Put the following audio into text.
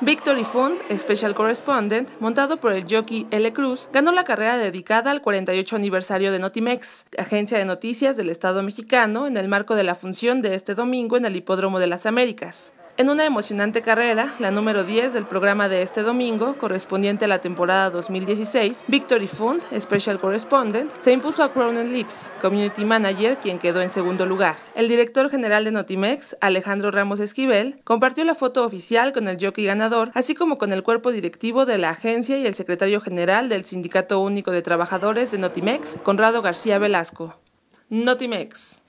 Victory Fund, Special Correspondent, montado por el jockey L. Cruz, ganó la carrera dedicada al 48 aniversario de Notimex, agencia de noticias del Estado mexicano, en el marco de la función de este domingo en el Hipódromo de las Américas. En una emocionante carrera, la número 10 del programa de este domingo, correspondiente a la temporada 2016, Victory Fund, Special Correspondent, se impuso a Crown Lips, Community Manager, quien quedó en segundo lugar. El director general de Notimex, Alejandro Ramos Esquivel, compartió la foto oficial con el jockey ganador, así como con el cuerpo directivo de la agencia y el secretario general del Sindicato Único de Trabajadores de Notimex, Conrado García Velasco. Notimex.